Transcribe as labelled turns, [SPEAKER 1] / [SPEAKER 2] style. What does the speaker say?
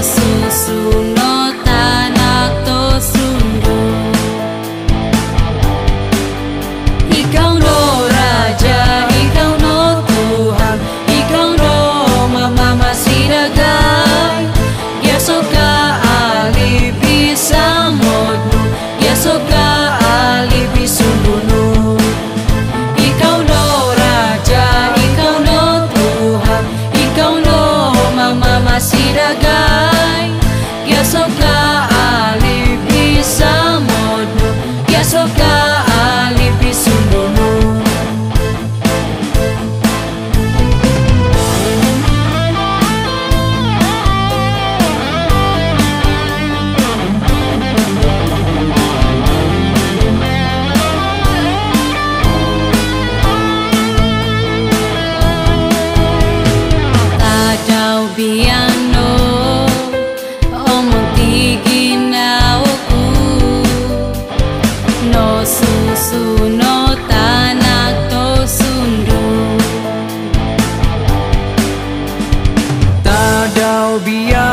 [SPEAKER 1] Sou siragai Yeso ka alibi sa modu Yeso ka alibi sundunu beyond
[SPEAKER 2] Biar